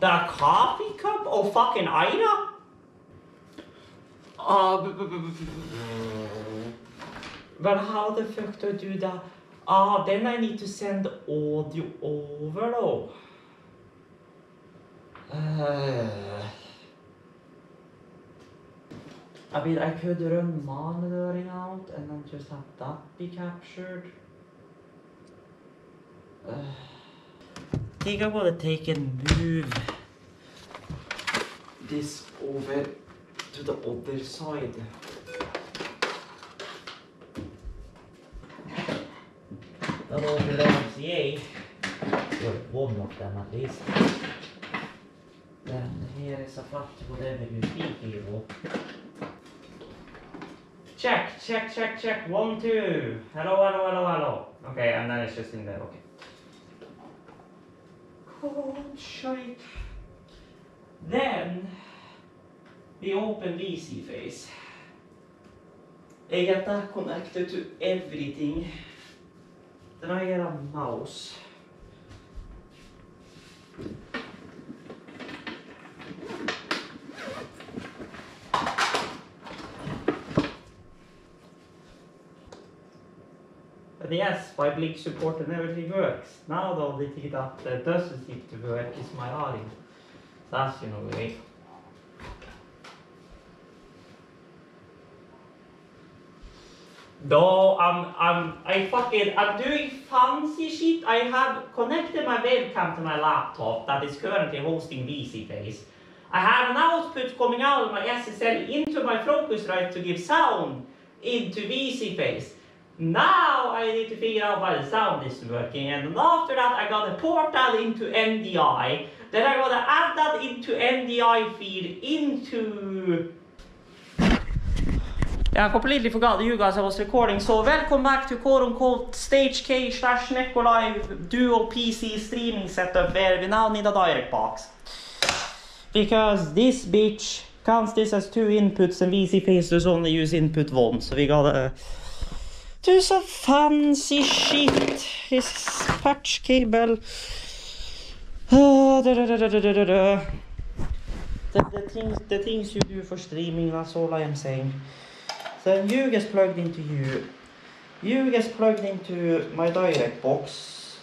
The coffee cup? Oh, fucking Ida? Uh, but how the fuck do I do that? Ah, then I need to send audio over though. Uh, I mean, I could run monitoring out and then just have that be captured. I think I'm gonna take and move this over to the other side. Eh? Then over the MCA, or one of them at least. Then here is a flat whatever you speak evil. Check, check, check, check. One, two. Hello, hello, hello, hello. Okay, and then it's just in there. Okay. Cold shite. Then we open VSeeFace. I get that connected to everything. Then I get a mouse. Yes, support and everything works. Now the only thing that uh, doesn't seem to work is my audio. That's you know great. No, I'm, I'm, I fucking, I'm doing fancy shit. I have connected my webcam to my laptop that is currently hosting VSeeFace. I have an output coming out of my SSL into my Focusrite to give sound into VSeeFace. Now I need to figure out why the sound isn't working, and after that I gotta port that into NDI. Then I gotta add that into NDI feed into Yeah, I completely forgot you guys I was recording. So welcome back to quote unquote stage K slash Neko dual PC streaming setup where we now need a direct box. Because this bitch counts this as two inputs and VC faces only use input one. So we gotta Du som fanns i shit, i spatchkibbel. Ah, the, the, things, the things you do for streaming, that's all I am saying. Then you gets plugged into you. You gets plugged into my direct box.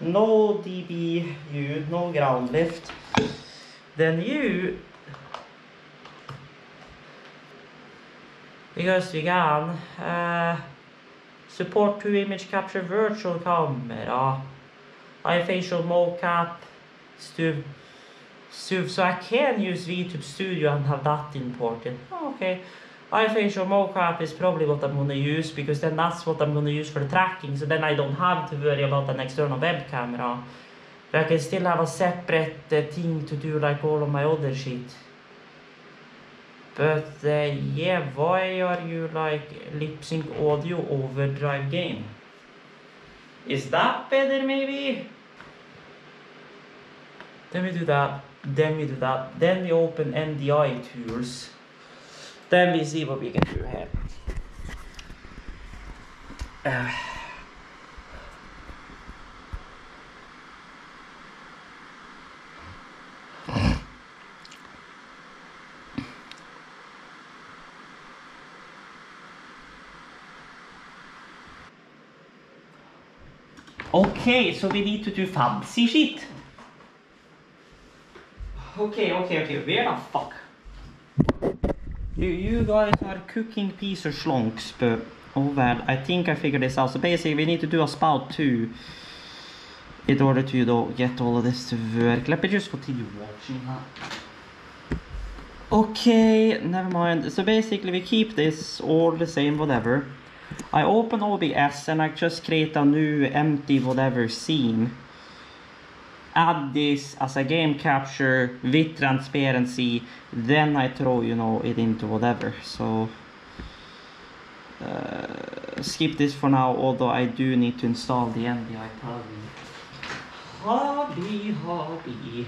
No DBU, no ground lift. Then you... Because we can... Uh, support two image capture virtual camera, iFacial mocap, Stuv, Stuv, so I can use VTube Studio and have that imported. Okay, iFacial mocap is probably what I'm gonna use because then that's what I'm gonna use for tracking. So then I don't have to worry about an external web camera. But I can still have a separate uh, thing to do like all of my other shit. But uh, yeah, why are you like lip sync audio overdrive game? Is that better maybe? Then we do that, then we do that, then we open NDI tools. Then we see what we can do here. Uh, Okay, so we need to do fancy shit. Okay, okay, okay, where the fuck? You, you guys are cooking piece of schlonks, but oh well, I think I figured this out. So basically, we need to do a Spout2 in order to you know, get all of this to work. Let me just continue watching that. Okay, never mind. So basically, we keep this all the same, whatever. I open OBS and I just create a new empty whatever scene. Add this as a game capture with transparency, then I throw, you know, it into whatever. So uh, skip this for now, although I do need to install the NDI plugin. Hobby, hobby.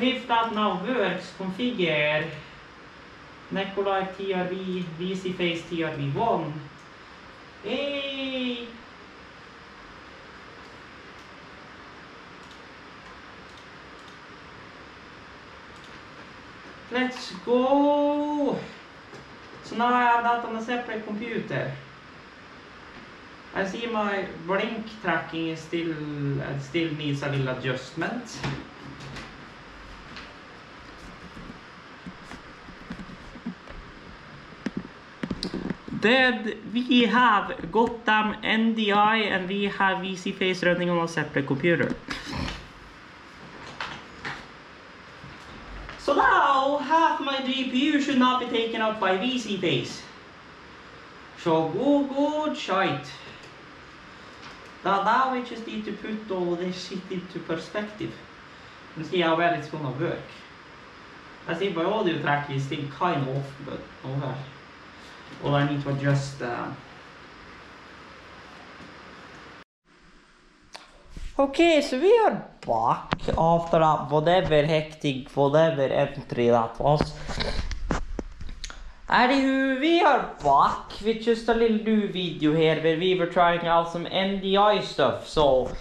So if that now works, configure Necolite TRV, VC Face TRV1. Hey! Let's go! So now I have that on a separate computer. I see my blink tracking is still uh, still needs a little adjustment. Then we have Gotham NDI and we have VSeeFace running on a separate computer. So now half my GPU should not be taken up by VSeeFace. So go good shite. Now, now we just need to put all this shit into perspective and see how well it's gonna work. I think my audio track is still kind of off, but oh over. Well, I need to adjust. Uh... Okay, so we are back after that whatever hectic, whatever entry that was. Anywho, we are back with just a little new video here where we were trying out some NDI stuff. So,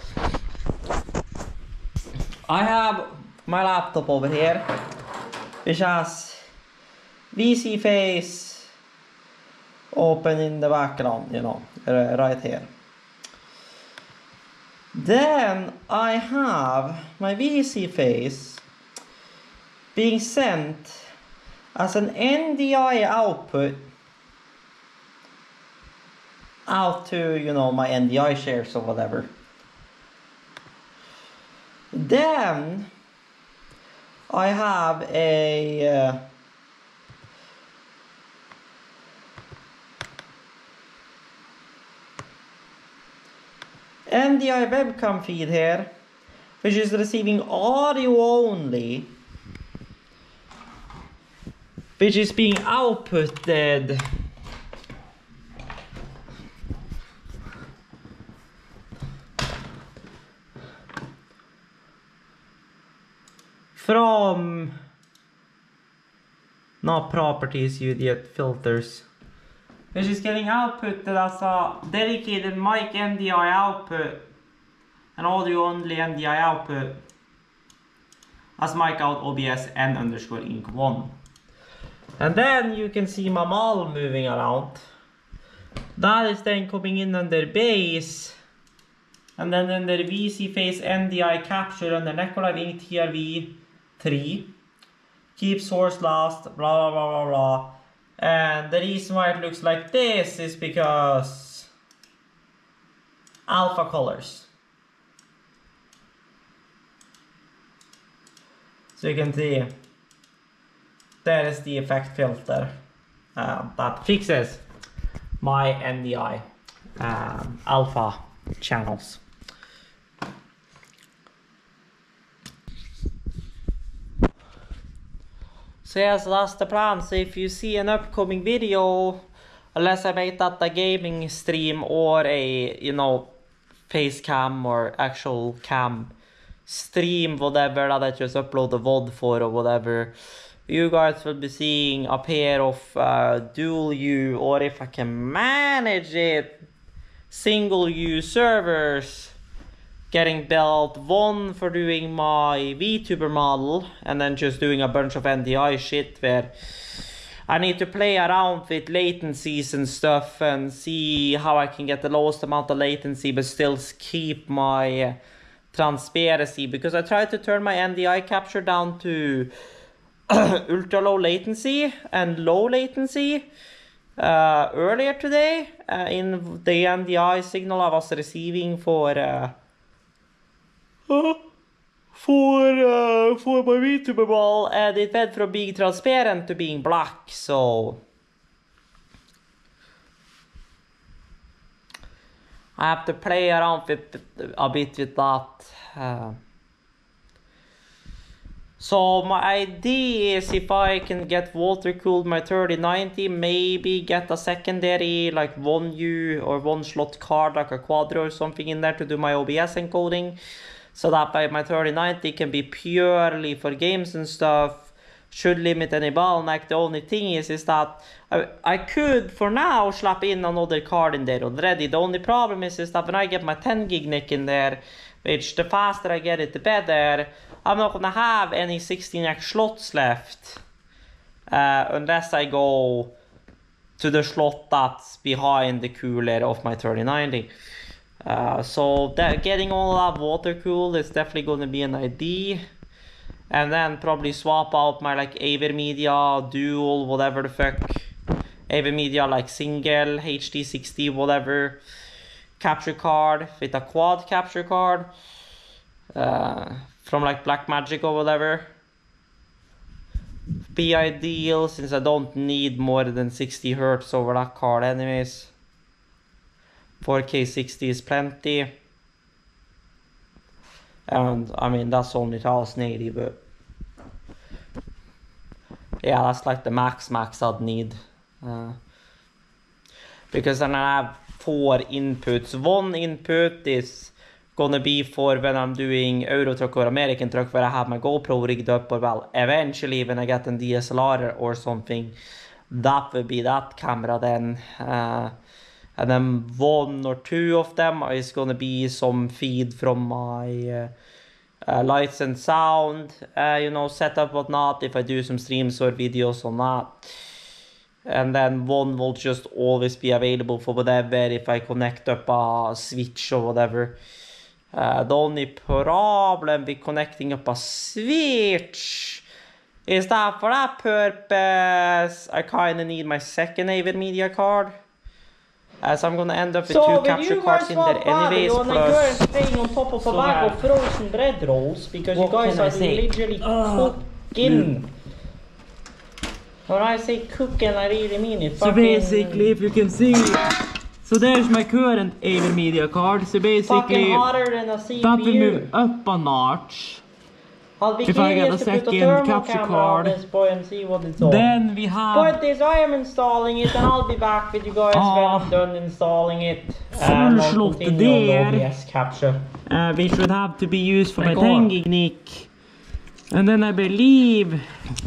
I have my laptop over here, which has VC Face open in the background, you know, right here. Then I have my VSeeFace being sent as an NDI output out to, you know, my NDI shares or whatever. Then I have a uh, NDI webcam feed here, which is receiving audio only which is being outputted. From not properties you get filters which is getting output that as a dedicated mic NDI output and audio only NDI output as mic out OBS and underscore inc 1 and then you can see model moving around. That is then coming in under base. And then under VSeeFace NDI capture under Necolite Inc TRV 3. Keep source last, blah blah blah blah blah. And the reason why it looks like this is because alpha colors. So you can see there is the effect filter uh, that fixes my NDI um, alpha channels. So yes, that's the plan. So if you see an upcoming video, unless I make that a gaming stream or a, you know, face cam or actual cam stream, whatever that I just upload the VOD for or whatever, you guys will be seeing a pair of uh, dual U or if I can manage it single U servers getting built one for doing my VTuber model and then just doing a bunch of NDI shit where I need to play around with latencies and stuff and see how I can get the lowest amount of latency but still keep my transparency because I tried to turn my NDI capture down to ultra low latency and low latency uh, earlier today uh, in the NDI signal I was receiving for uh, for uh, for my VTuber ball and it went from being transparent to being black so? I have to play around with a bit with that uh, so my idea is if I can get water cooled my 3090, maybe get a secondary like one U or one slot card like a Quadro or something in there to do my OBS encoding. So that by my 3090 can be purely for games and stuff should limit any bottleneck. The only thing is is that I, I could for now slap in another card in there already. The only problem is is that when I get my 10 gig NIC in there, which the faster I get it the better, I'm not gonna have any 16x slots left uh, unless I go to the slot that's behind the cooler of my 3090. Uh, so that getting all that water cooled is definitely going to be an idea. And then probably swap out my like AverMedia dual, whatever the fuck. AverMedia like single, HD60, whatever. Capture card with a quad capture card. Uh, from like Blackmagic or whatever. Be ideal since I don't need more than 60 hertz over that card anyways. 4K 60 is plenty. And I mean, that's only 1080, but yeah, that's like the max max I'd need. Uh, because then I have four inputs. One input is gonna be for when I'm doing Euro truck or American truck where I have my GoPro rigged up or well, eventually when I get a DSLR or something, that would be that camera then. Uh, and then one or two of them is gonna be some feed from my uh, uh, lights and sound, uh, you know, setup whatnot. If I do some streams or videos on that, and then one will just always be available for whatever if I connect up a switch or whatever. Uh, the only problem with connecting up a switch is that for that purpose, I kind of need my second AverMedia card. As I'm gonna end up with So two capture cards guys in walk there by, anyways, you're plus... staying on top of a So bag that- of frozen bread rolls because What you guys can I are say? literally Ugh. cooking. When I say cooking, I really mean it. So Fucking- basically, if you can see, so there's my current AverMedia card. So fucking basically, hotter than a CPU. that will move up a notch. I'll be if I get a to put a second capture card. this boy and see what it's. Then we have But this, I am installing it and I'll be back with you guys when Ah. I'm done installing it. And I'll Föreslått continue on the där. OBS capture. uh, which would have to be used for my Like what? 10 gig nick. And then I believe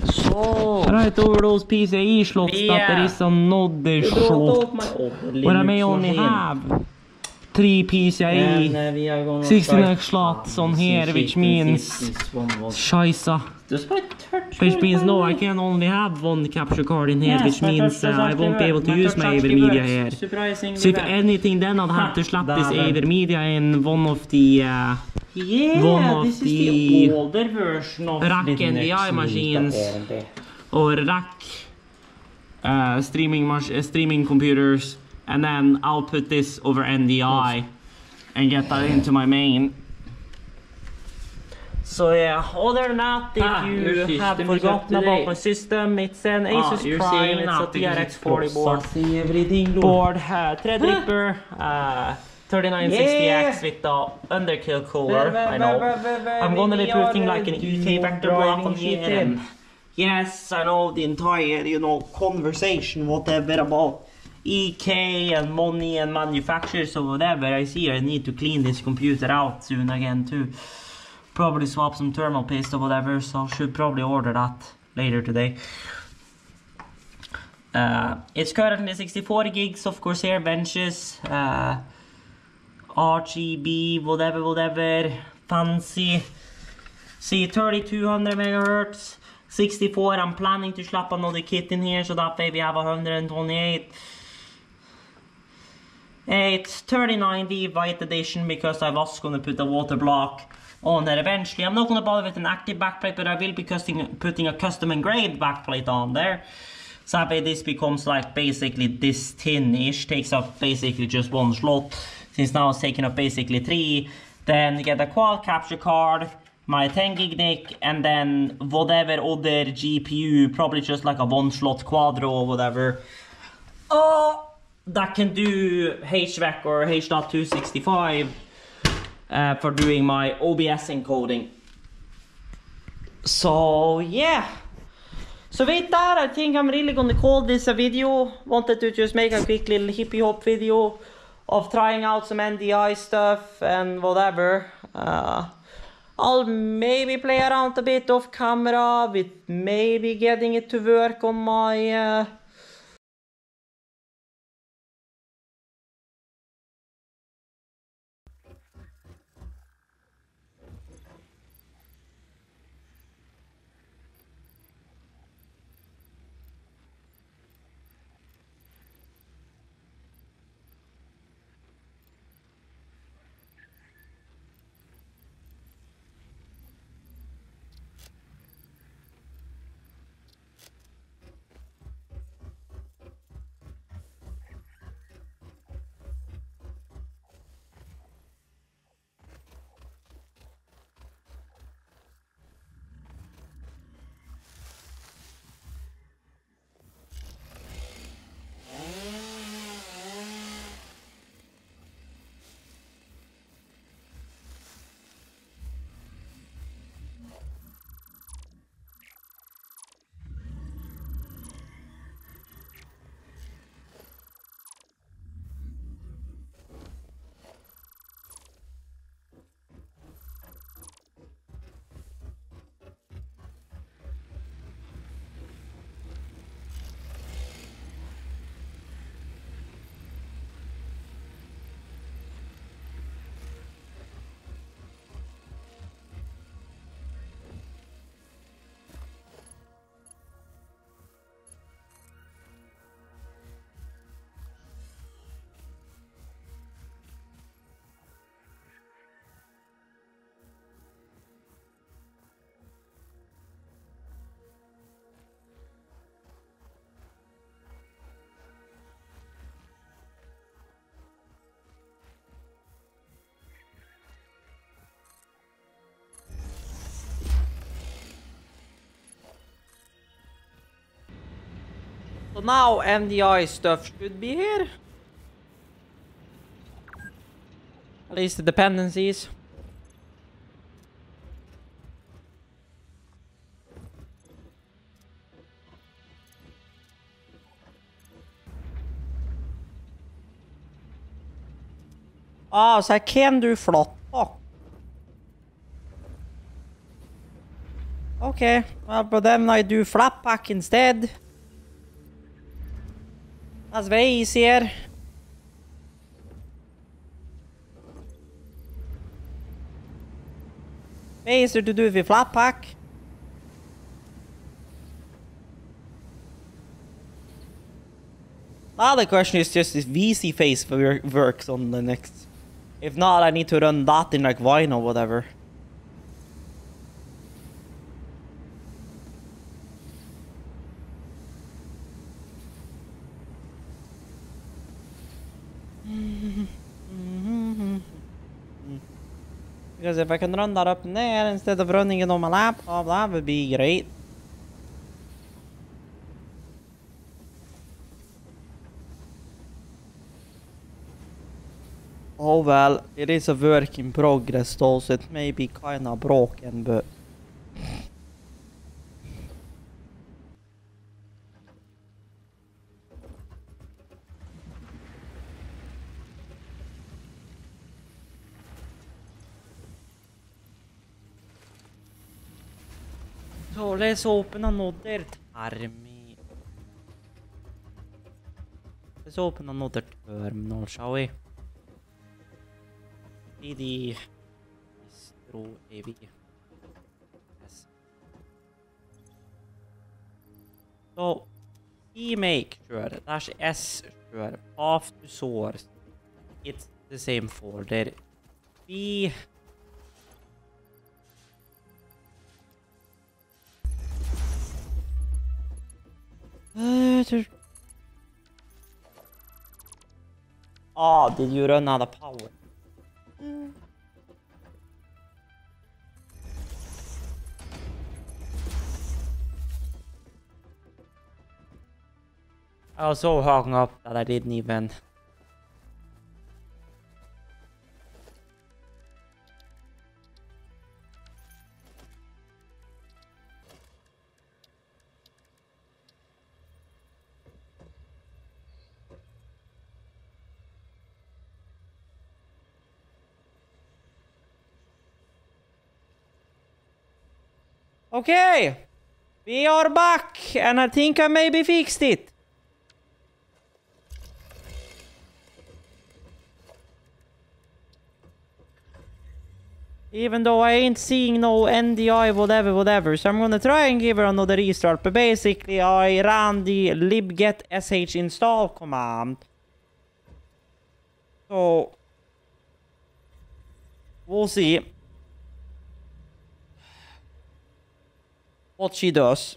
Så. right over those PCIe slots that there Yeah. is another slot åt mig. Åh, where I may only have three PCIe And, uh, we are gonna 16 try- x slots on here, which means scheisse. Which me, means no, I can only have one capture card in here, which means uh, I won't be able to use my AverMedia here. So if anything, then I'll have to slap this. AverMedia in one of the uh, Yeah, one of the the older version of rack NVI machines. or rack uh, streaming uh, streaming computers, and then I'll put this over NDI and get that into my main. So yeah, other than that, if Ah, you have forgotten about my system, it's an Ah, Asus you're Prime, it's a that TRX40 board. processing everything, Lord. Board, uh, Threadripper, uh, 3960X Yeah. with the underkill cooler, I know. I'm gonna be putting like an EK vector block on here. and- Yes, I know the entire, you know, conversation, whatever about EK and money and manufacturers or whatever. I see I need to clean this computer out soon again too. Probably swap some thermal paste or whatever, so I should probably order that later today. Uh, it's currently 64 gigs of Corsair Vengeance. Uh, RGB, whatever, whatever, fancy. See, 3200 megahertz, 64. I'm planning to slap another kit in here so that way we have 128. It's 3090 White Edition because I was gonna put a water block on there eventually. I'm not gonna bother with an active backplate, but I will be custom, putting a custom engraved backplate on there. So that way this becomes like basically this thin-ish, takes up basically just one slot. Since now it's taking up basically three. Then you get a quad capture card, my 10 gig NIC, and then whatever other GPU, probably just like a one slot quadro or whatever. Oh, that can do HEVC or H.265 uh, for doing my OBS encoding. So yeah. So with that, I think I'm really gonna call this a video. Wanted to just make a quick little hippie hop video of trying out some NDI stuff and whatever. Uh, I'll maybe play around a bit off camera with maybe getting it to work on my uh, So now NDI stuff should be here. At least the dependencies. Ah, so I can do flotta. Okay, well, but then I do Flatpak instead. That's way easier. Way easier to do with Flatpak. Now the question is just if VC wor- works on the next. If not, I need to run that in like Wine or whatever. Because if I can run that up in there instead of running it on my laptop, that would be great. Oh well, it is a work in progress though, so it may be kinda broken, but... So let's open another termi. Let's open another terminal, shall we? CD distro AV. Er yes. So we make sure dash S sure path to source. It's the same folder. We Oh, did you run out of power? Mm. I was so hung up that I didn't even. Okay, we are back, and I think I maybe fixed it. Even though I ain't seeing no NDI whatever whatever, so I'm gonna try and give her another restart, but basically I ran the libget sh install command. So... We'll see. What she does.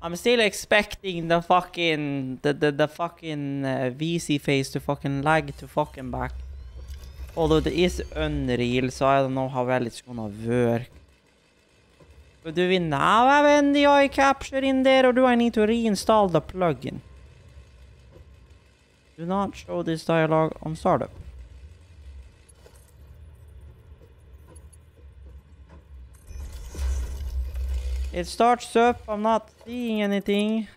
I'm still expecting the fucking the the, the fucking uh, VSeeFace to fucking lag to fucking back. Although it is unreal, so I don't know how well it's gonna work. But do we now have NDI capture in there or do I need to reinstall the plugin? Do not show this dialog on startup. It starts up, I'm not seeing anything.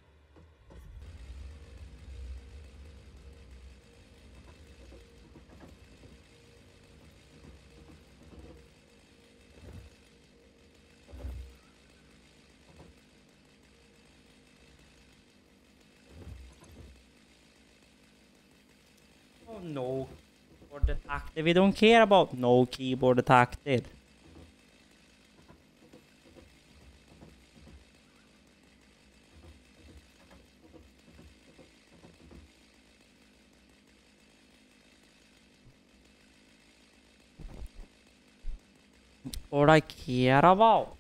Oh no, keyboard detected. We don't care about no keyboard detected. What I care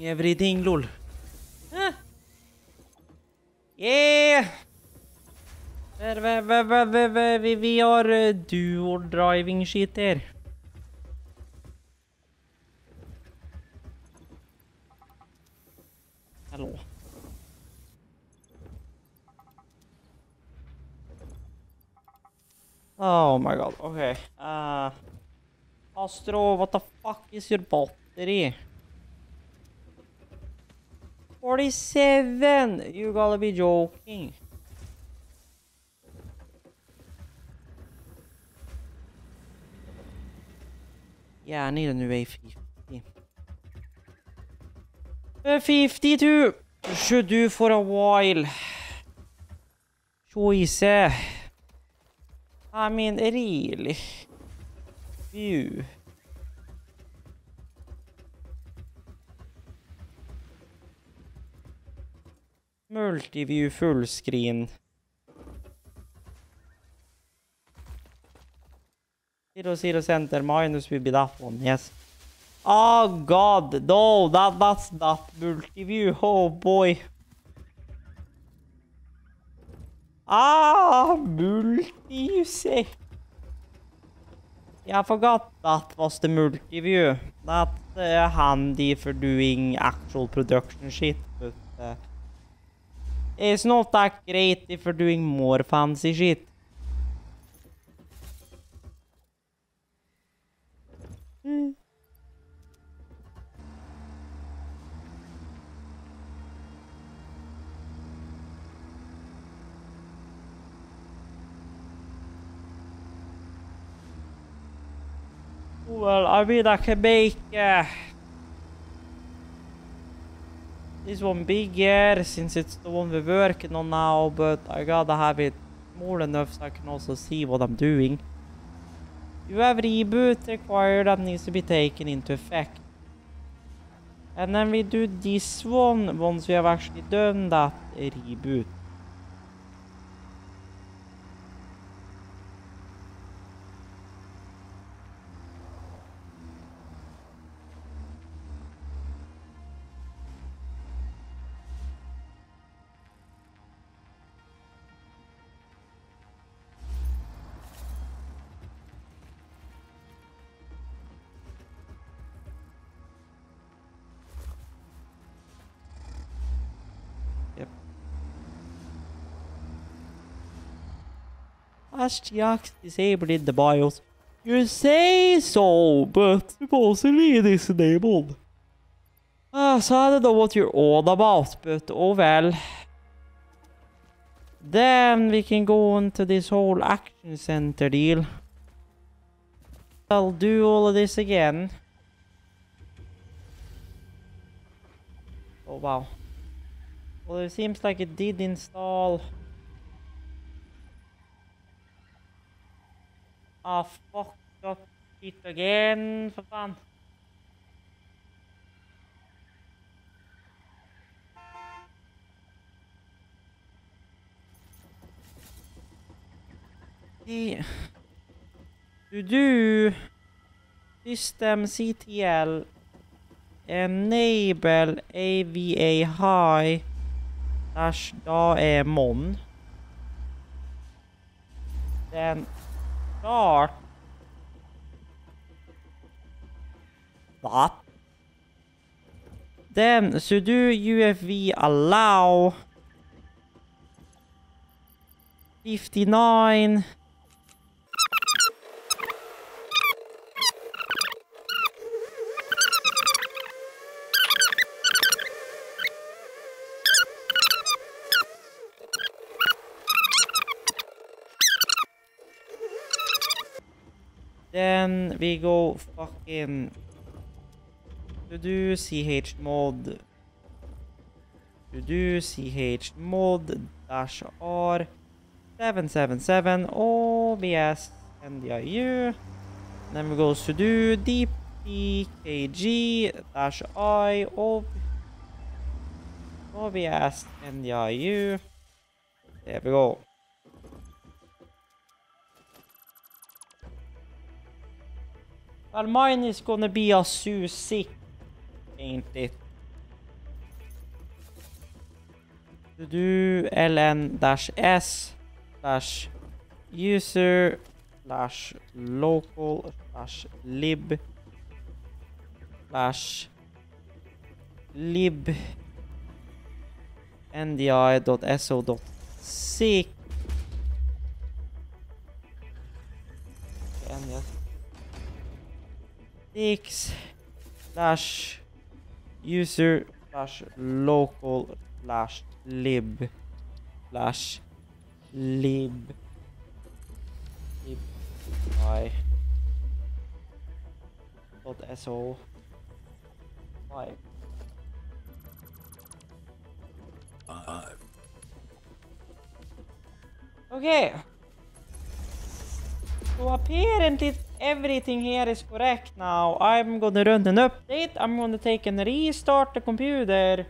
everything, lol. Huh. Yeah! We, are uh, dual driving shit here. Hello. Oh my god, okay. Uh, Astro, what the fuck is your battery? 47! You gotta be joking. Yeah, I need a new A50. A 52 should do for a while. Choice. I mean, really. Phew. Multiview fullscreen. Zero zero center minus will be that one, yes. Oh god, no, that that's not multiview, Oh boy. Ah, multi you say. Yeah, I forgot that was the multi-view. That's uh, eh, handy for doing actual production shit, but uh, it's not that great if you're doing more fancy shit. Well, I mean, I can make uh, this one bigger since it's the one we're working on now, but I gotta have it small enough so I can also see what I'm doing. You have reboot required that needs to be taken into effect. And then we do this one once we have actually done that reboot. Hmm. Disabled in the BIOS. You say so, but supposedly it is enabled. Uh, so I don't know what you're all about, but oh well. Then we can go into this whole action center deal. I'll do all of this again. Oh wow. Well, it seems like it did install. Ah, fuck up Hit again, för fan. Det... Du, du... System CTL Enable AVA High Dash da är mon. Den start What? Then sudo UFW allow 59 Then we go fucking to do ch mod to do ch mod dash r 777 obs ndiu then we go to do dpkg dash i ob obs ndiu there we go Well, mine is gonna be a Susie, ain't it? To do ln dash s dash user slash local slash lib slash lib ndi.so.sick six slash user slash local slash lib slash lib lib i dot so five Okay. So apparently everything here is correct now. I'm gonna run an update. I'm gonna take and restart the computer.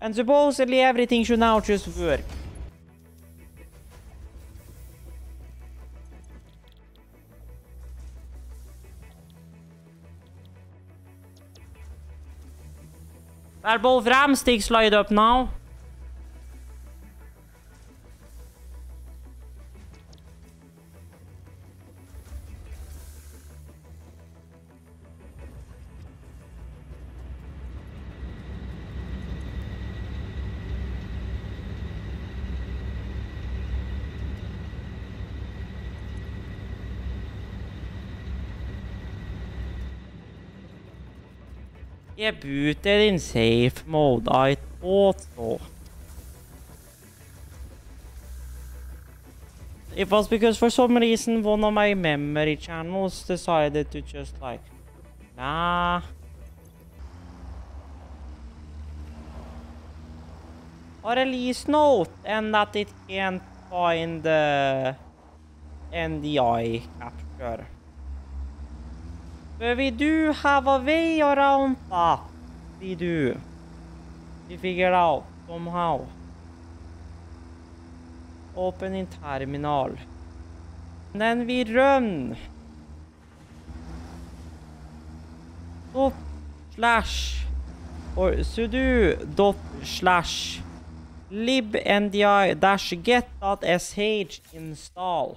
And supposedly everything should now just work. Are both RAM sticks light up now? Jeg booted in safe mode, I thought so. It was because for some reason one of my memory channels decided to just like, nah. A release note and that it can't find the NDI capture. But we do have a way around that. We do. We figure out somehow. Open in terminal. And then we run. Dot slash or sudo dot slash libndi dash get dot sh install.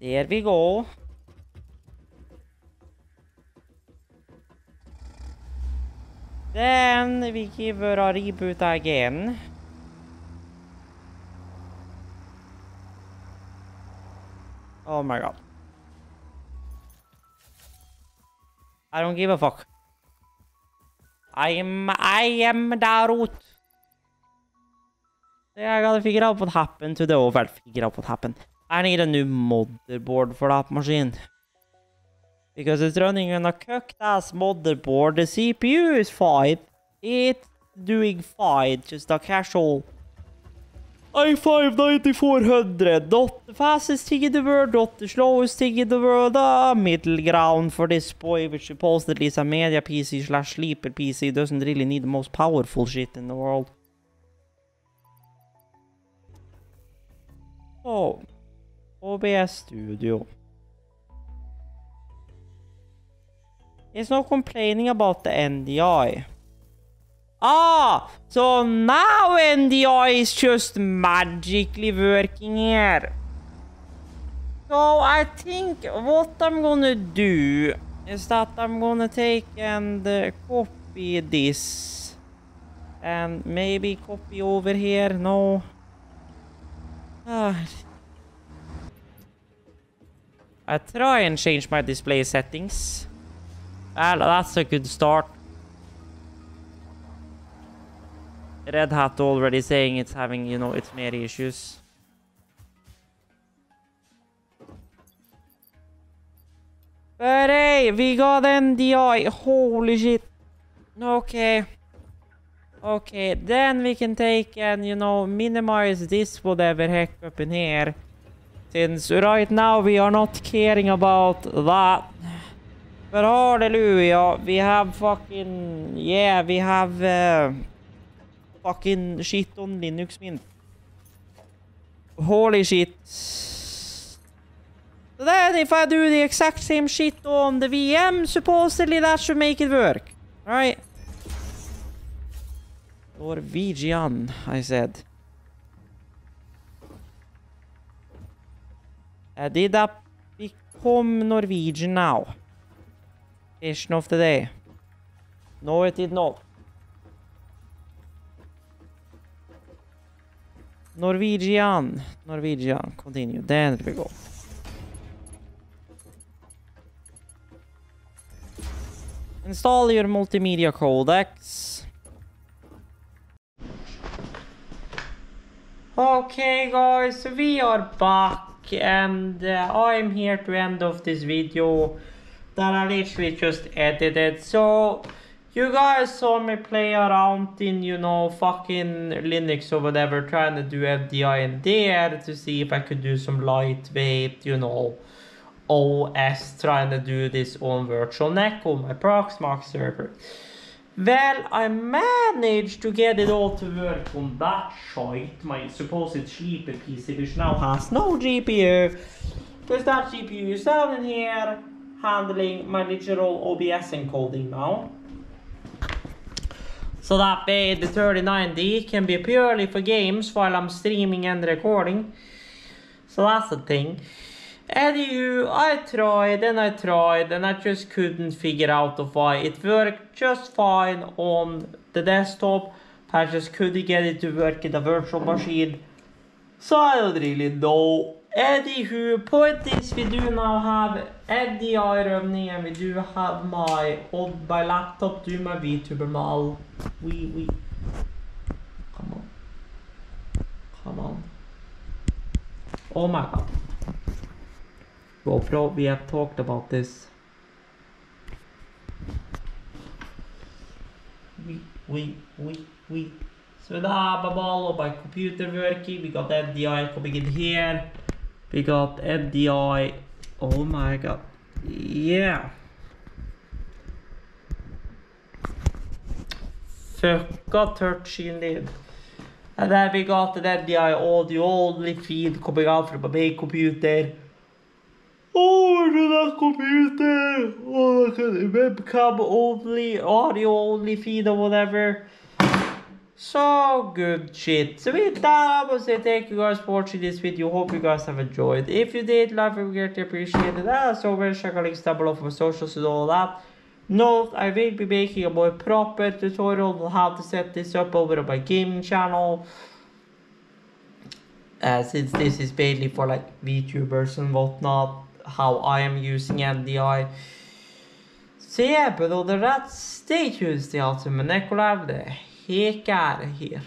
There we go. Then we give her a reboot again. Oh my god. I don't give a fuck. I am I am Darut. I gotta figure out what happened to the oh figure out what happened. I need a new motherboard for that machine. Because it's running on a cooked ass motherboard. The CPU is fine. It's doing fine, just a casual i5 9400, not the fastest thing in the world, not the slowest thing in the world, a middle ground for this boy, which supposedly is a media PC slash sleeper PC, doesn't really need the most powerful shit in the world. Oh, OBS Studio. There's no complaining about the NDI. Ah, so now NDI is just magically working here. So I think what I'm gonna do is that I'm gonna take and uh, copy this. And maybe copy over here, no. Ah. I try and change my display settings. Well, that's a good start. Red Hat already saying it's having, you know, its many issues. But hey, we got NDI. Holy shit. Okay. Okay, then we can take and, you know, minimize this whatever heck up in here. Since right now we are not caring about that. But hallelujah, we have fucking... Yeah, we have... Uh, fucking shit on Linux Mint. Holy shit. Then if I do the exact same shit on the VM, supposedly that should make it work. Right? Norwegian, I said. Did that become Norwegian now? Question of the day. No, it did not. Norwegian. Norwegian. Continue. There we go. Install your multimedia codecs. Okay guys, we are back and uh, I'm here to end of this video that I literally just edited. So you guys saw me play around in, you know, fucking Linux or whatever, trying to do NDI in there to see if I could do some lightweight, you know, OS, trying to do this on virtual NEC on my Proxmox server. Well, I managed to get it all to work on that shite, my supposed sleeper PC, which now has no GPU. Because that GPU is down in here, handling my literal OBS encoding now. So that way the 3090 can be purely for games while I'm streaming and recording. So that's the thing. Anywho, I tried and I tried and I just couldn't figure out why. It worked just fine on the desktop. I just couldn't get it to work in the virtual machine. So I don't really know. Anywho, point is we do now have NDI running and we do have my on my laptop do my VTuber mal. We we come on. Come on. Oh my god. GoPro, we have talked about this. We we we we so now all of my computer working, we got NDI coming in here. We got NDI. Oh my god. Yeah. Fucka touch indeed. And then we got the NDI audio only feed coming out from a main computer. Oh, that computer! Oh, webcam only, audio only feed or whatever. So good shit. So with that, I will say thank you guys for watching this video. Hope you guys have enjoyed. If you did, love it, greatly appreciated that. So very check out links down below for my socials and all that. Note, I will be making a more proper tutorial on how to set this up over on my gaming channel. Uh, since this is mainly for like VTubers and whatnot, how I am using NDI. Så yeah, but other than that, stay tuned alltså med Nekolive, the heck out here.